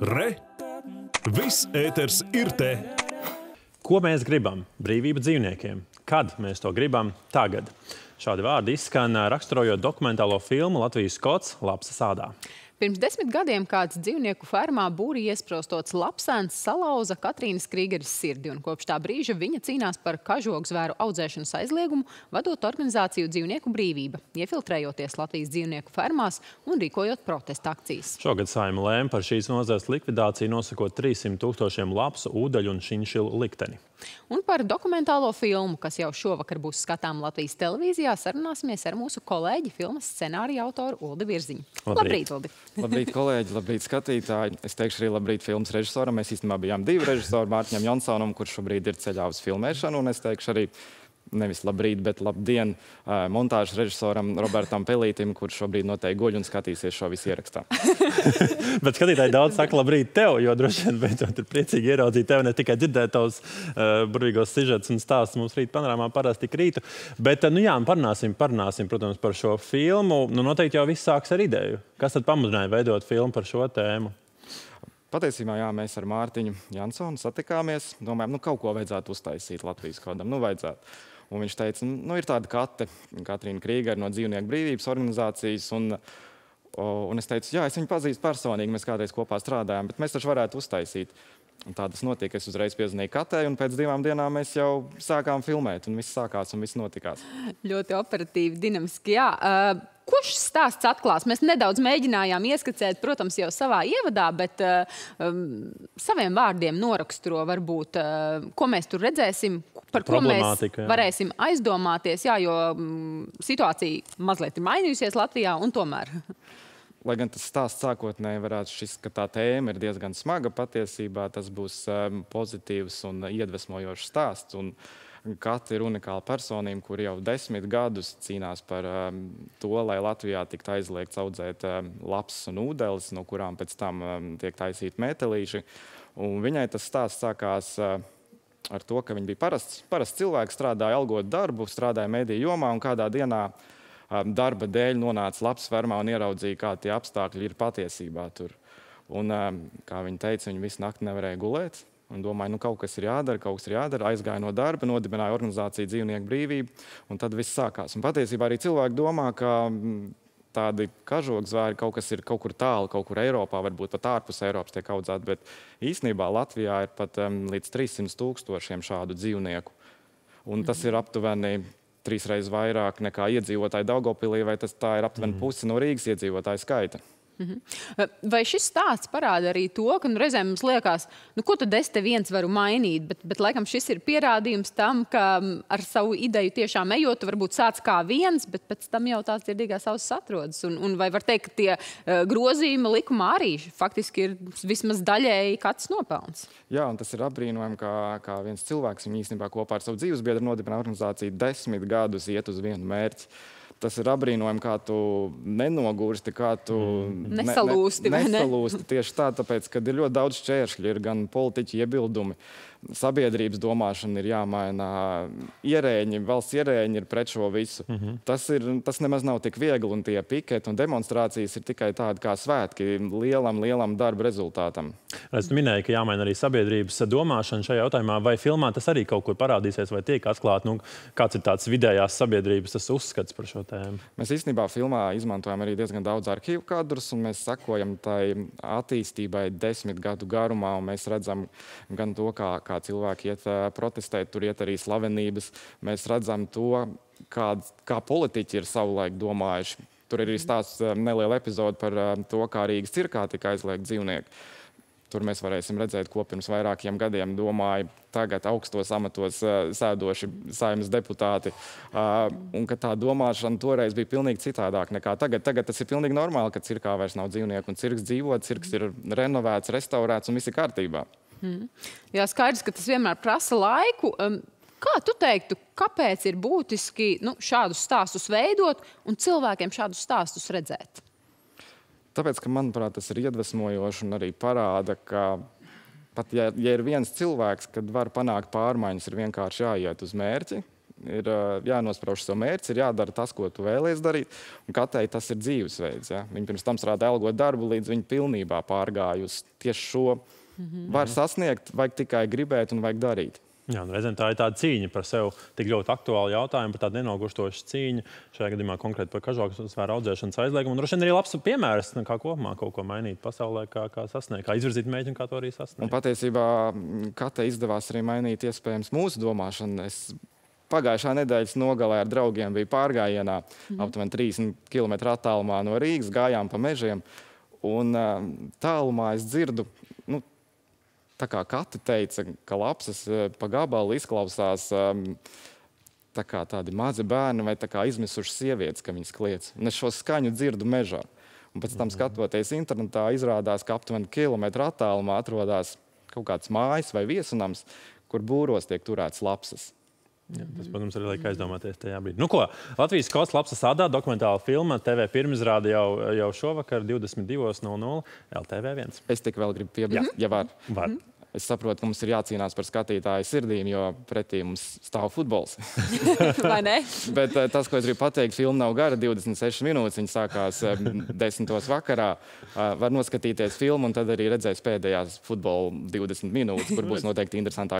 Re! Viss ēters ir te! Ko mēs gribam? Brīvība dzīvniekiem. Kad mēs to gribam? Tagad. Šādi vārdi izskan raksturojot dokumentālo filmu Latvijas skots Lapsa sādā. Pirms desmit gadiem kāds dzīvnieku fermā būrī iesprostots lapsēns salauza Katrīnas Krīgeres sirdi, un kopš tā brīža viņa cīnās par kažokzvēru audzēšanas aizliegumu, vadot organizāciju Dzīvnieku brīvība, iefiltrējoties Latvijas dzīvnieku fermās un rīkojot protesta akcijas. Šogad saima lēma par šīs nozares likvidāciju, nosakot 300 tūkstošiem lapsu, ūdeļu un šinšilu likteni. Un par dokumentālo filmu, kas jau šovakar būs skatām Latvijas televīzijā, sarunāsimies ar mūsu kolēģi filmas scenārija autoru Uldi Virziņu. Labrīt. Labrīt, Uldi! Labrīt, kolēģi, labrīt, skatītāji. Es teikšu arī labrīt filmas režisoram. Mēs īstenībā bijām divi režisori, Mārtiņam Jonsonam, kurš šobrīd ir ceļā uz filmēšanu, un es teikšu arī nevis labrīt, bet labdien montāžas režisoram Robertam Pelītim, kurš šobrīd noteikti guļ un skatīsies šo visu ierakstā. Bet skatītāji daudz saka labrīt tev, jo droši vien beidzot ir priecīgi ieraudzīt tevi, ne tikai dzirdēt tavus uh, burvīgos sižetus un stāstus mums rīt panorāmā parasti tik rītu. Bet, nu jā, parunāsim, parunāsim, protams, par šo filmu. Nu, noteikti jau viss sāks ar ideju. Kas tad pamudināja veidot filmu par šo tēmu? Patiesībā jā, mēs ar Mārtiņu Jansonu satikāmies. Domājām, nu kaut ko vajadzētu uztaisīt Latvijas kodam. Nu, vajadzētu. Un viņš teica, nu, ir tāda kate, Katrīna Krīgera no dzīvnieku brīvības organizācijas. Un, un es teicu, jā, es viņu pazīstu personīgi, mēs kādreiz kopā strādājām, bet mēs taču varētu uztaisīt. Un tā tas notika. Es uzreiz piezvanīju Katē, un pēc divām dienām mēs jau sākām filmēt. Un viss sākās, un viss notikās. Ļoti operatīvi, dinamiski. Jā. Uh, Ko šis stāsts atklās? Mēs nedaudz mēģinājām ieskicēt, protams, jau savā ievadā, bet uh, um, saviem vārdiem noraksturo varbūt, uh, ko mēs tur redzēsim, par ko mēs varēsim aizdomāties, jā, jo um, situācija mazliet ir mainījusies Latvijā un tomēr. Lai gan tas stāsts sākotnēji varētu šis, ka tā tēma ir diezgan smaga, patiesībā tas būs um, pozitīvs un iedvesmojošs stāsts. Un katra ir unikāla personība, kur jau desmit gadus cīnās par um, to, lai Latvijā tiktu aizliegts audzēt um, lapsas un ūdeles, no kurām pēc tam um, tiek taisīti metālīši. Un viņai tas stāsts sākās uh, ar to, ka viņa bija parasts, parasts cilvēks, strādāja algotu darbu, strādāja mediju jomā un kādā dienā darba dēļ nonāca labs fermā un ieraudzīja, kā tie apstākļi ir patiesībā tur. Un, kā viņa teica, viņa visu nakti nevarēja gulēt. Un domāju, nu kaut kas ir jādara, kaut kas ir jādara. Aizgāja no darba, nodibināja organizāciju Dzīvnieku brīvība, un tad viss sākās. Un patiesībā arī cilvēki domā, ka tādi kažokzvēri kaut kas ir kaut kur tālu, kaut kur Eiropā, varbūt pat ārpus Eiropas tiek audzēti. Bet īsnībā Latvijā ir pat um, līdz 300 tūkstošiem šādu dzīvnieku. Un tas ir aptuveni trīs reizes vairāk nekā iedzīvotāji Daugopilī, vai tas tā ir aptuveni pusi no Rīgas iedzīvotāju skaita. Vai šis stāsts parāda arī to, ka nu, reizēm mums liekas, nu, ko tad es te viens varu mainīt, bet, bet laikam šis ir pierādījums tam, ka ar savu ideju tiešām ejot, tu varbūt sāc kā viens, bet pēc tam jau tās dzirdīgās ausis atrodas. Un, un vai var teikt, ka tie uh, grozījumi likumā arī faktiski ir vismaz daļēji kāds nopelns? Jā, un tas ir apbrīnojami, kā, kā viens cilvēks viņa īstenībā kopā ar savu dzīvesbiedru nodibināja organizāciju desmit gadus iet uz vienu mērķi. Tas ir apbrīnojami, kā tu nenogursti, kā tu Mm. Nesalūsti, vai ne? nesalūsti. Tieši tā, tāpēc, ka ir ļoti daudz šķēršļu, ir gan politiķi iebildumi, sabiedrības domāšana ir jāmaina, ierēģi, valsts ierēģi ir pret šo visu. Mm -hmm. tas, ir, tas nemaz nav tik viegli, un tie piketi un demonstrācijas ir tikai tādi kā svētki lielam, lielam darba rezultātam. Es minēju, ka jāmaina arī sabiedrības domāšana šajā jautājumā. Vai filmā tas arī kaut kur parādīsies, vai tiek atklāts, nu, kāds ir tāds vidējās sabiedrības tas uzskats par šo tēmu? Mēs īstenībā filmā izmantojam arī diezgan daudz arhīvu kadrus, un mēs sekojam tai attīstībai desmit gadu garumā. un Mēs redzam gan to, kā, kā cilvēki iet protestēt, tur iet arī slavenības. Mēs redzam to, kā, kā politiķi ir savulaik domājuši. Tur ir arī stāsts neliela epizode par to, kā Rīgas cirkā tika aizliegt dzīvnieki. Tur mēs varēsim redzēt, ko pirms vairākiem gadiem domāja tagad augstos amatos sēdoši saimnes deputāti. Un ka tā domāšana toreiz bija pilnīgi citādāka nekā tagad. Tagad tas ir pilnīgi normāli, ka cirkā vairs nav dzīvnieku un cirks dzīvo, cirks ir renovēts, restaurēts un viss ir kārtībā. Jā, skaidrs, ka tas vienmēr prasa laiku. Kā tu teiktu, kāpēc ir būtiski nu, šādus stāstus veidot un cilvēkiem šādus stāstus redzēt? Tāpēc, ka, manuprāt, tas ir iedvesmojoši un arī parāda, ka pat ja, ja ir viens cilvēks, kad var panākt pārmaiņas, ir vienkārši jāiet uz mērķi. ir jānosprauž savu mērķi, ir jādara tas, ko tu vēlēsies darīt. Katrai tas ir dzīvesveids. Ja? Viņa pirms tam strādāja algot darbu, līdz viņa pilnībā pārgāja uz tieši šo. Mm -hmm. Var sasniegt, vajag tikai gribēt un vajag darīt. Jā, nu, reizēm tā ir tāda cīņa par sevi, tik ļoti aktuāla jautājuma, par tādu nenogurstošu cīņu. Šajā gadījumā konkrēti par kažoku svēru audzēšanas aizliegumu. Droši vien arī labs piemērs, nu, kā kopumā kaut ko mainīt pasaulē, kā, kā sasniegt, kā izvirzīt mēģinājumu, kā to arī sasniegt. Un patiesībā Katai izdevās arī mainīt iespējams mūsu domāšanu. Es Pagājušā nedēļas nogalē ar draugiem bija pārgājienā, mm -hmm. aptuveni 30 km attālumā no Rīgas, gājām pa mežiem. Un tālumā es dzirdu, nu, tā kā Kati teica, ka lapsas pa gabalu izklausās tā kā tādi mazi bērni vai izmisušas sievietes, ka viņas kliedz. Un es šo skaņu dzirdu mežā. Un pēc tam skatoties internetā, izrādās, ka aptuveni kilometru attālumā atrodas kaut kāds mājas vai viesunams, kur būros tiek turēts lapsas. Jā, tas, protams, arī liek aizdomāties tajā brīdī. Nu, ko, Latvijas Kosts labs sādā dokumentāla filma TV pirmizrāde jau, jau šovakar 22.00 LTV1. Es tik vēl gribu piebilst, ja var. var. Es saprotu, ka mums ir jācīnās par skatītāju sirdīm, jo pretī mums stāv futbols. Vai ne? Bet eh, tas, ko es gribu pateikt, filma nav gara, 26 minūtes. Viņa sākās 10. vakarā. Eh, var noskatīties filmu un tad arī redzēs pēdējās futbola 20 minūtes, kur būs noteikti interesantāk.